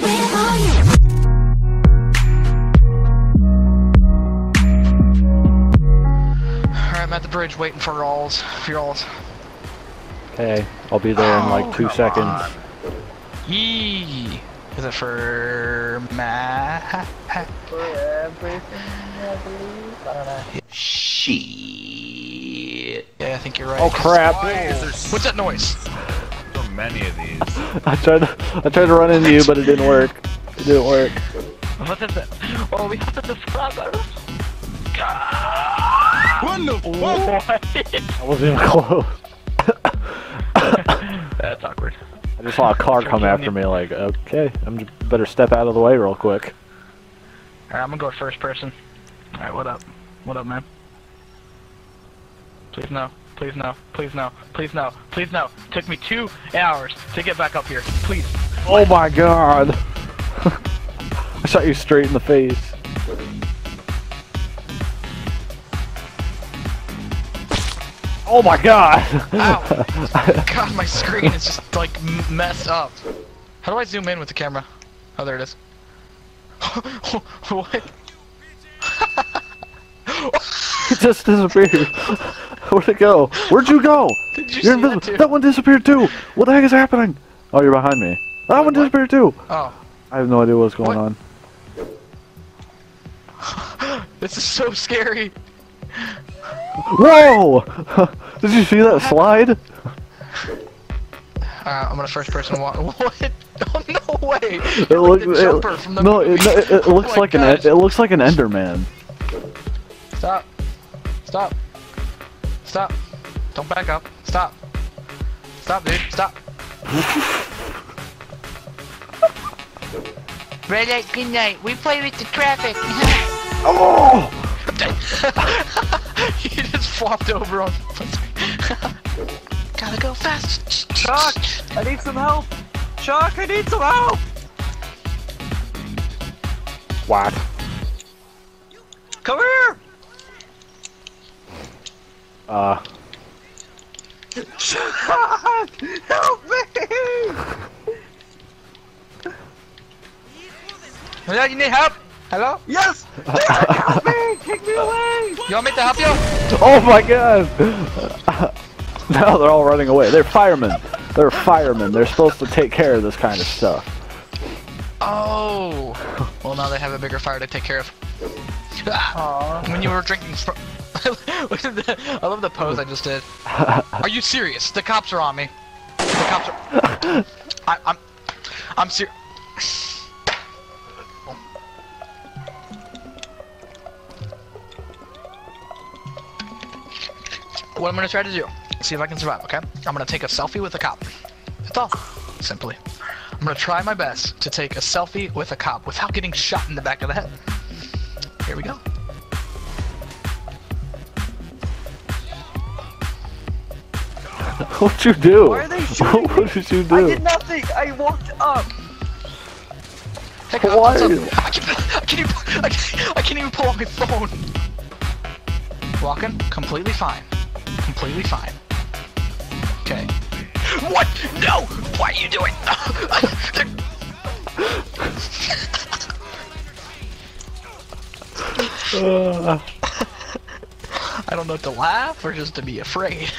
Where are you? Alright, I'm at the bridge waiting for y'alls. For y'alls. Okay, I'll be there in like two come seconds. on. Yee! Is it for Matt? For everything I believe. I don't know. Shit. Yeah, I think you're right. Oh crap! Why is there so What's that noise? Many of these? I tried to, I tried to run into you, but it didn't work. It didn't work. What is it? Oh, we have to discover. What the fuck? What? I wasn't even close. That's awkward. I just saw a car come after me. Like, okay, I'm just better step out of the way real quick. Alright, I'm gonna go first person. Alright, what up? What up, man? Please no. Please no. Please no. Please no. Please no. Took me two hours to get back up here. Please. Oh my god! I shot you straight in the face. Oh my god! Ow! God, my screen is just like messed up. How do I zoom in with the camera? Oh, there it is. what? it just disappeared. Where'd it go? Where'd you go? Did you that invisible. too? That one disappeared too. What the heck is happening? Oh, you're behind me. That one what? disappeared too. Oh, I have no idea what's going What? on. this is so scary. Whoa! Did you see that slide? Uh, I'm gonna first person walk. What? Oh no way! It You're looks. like the jumper from the no, it, no, it, it Oh looks like an. It looks like an Enderman. Stop. Stop. Stop. Don't back up. Stop. Stop, dude. Stop. Red light, green light. We play with the traffic. Oh! he just flopped over on. Gotta go fast. Chuck, I need some help. Chuck, I need some help. What? Come here. Uh. Help me. Hello, you need help? Hello? Yes. Chuck, help me. Take me away. You want me to help you? Oh my god! now they're all running away. They're firemen. They're firemen. They're supposed to take care of this kind of stuff. Oh. Well, now they have a bigger fire to take care of. Ah, When you were drinking. Fr- Look at the, I love the pose I just did. Are you serious? The cops are on me. The cops are. I, I'm. I'm serious. What I'm gonna try to do, see if I can survive, okay? I'm gonna take a selfie with a cop. That's all. Simply. I'm gonna try my best to take a selfie with a cop without getting shot in the back of the head. Here we go. What'd you do? Why are they shooting what did you do? I did nothing. I walked up. Hey, Why up? I can't, I can't even, I can't, I can't even pull out my phone. Walking, completely fine. Completely fine. Okay. What? No! What are you doing? Uh, I don't know if to laugh or just to be afraid.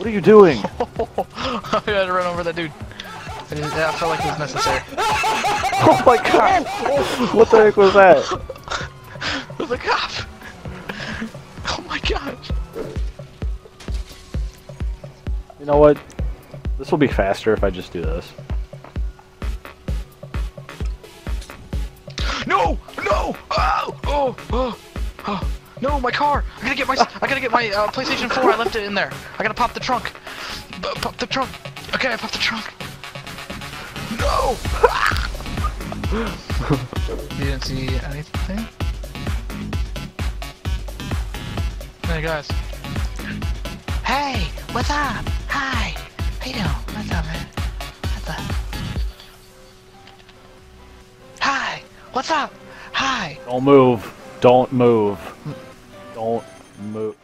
What are you doing? I had to run over that dude. I, just, I felt like it was necessary. Oh my god! What the heck was that? There's a cop! Oh my gosh! You know what? This will be faster if I just do this. No! No! Oh! Oh! Oh! oh. No, my car! I gotta get my I gotta get my uh, PlayStation 4. I left it in there. I gotta pop the trunk. B pop the trunk. Okay, I popped the trunk. No! you didn't see anything? Hey guys. hey, what's up? Hi. How you doing? What's up, man? What's up? Hi. What's up? Hi. Don't move. Don't move. Don't move.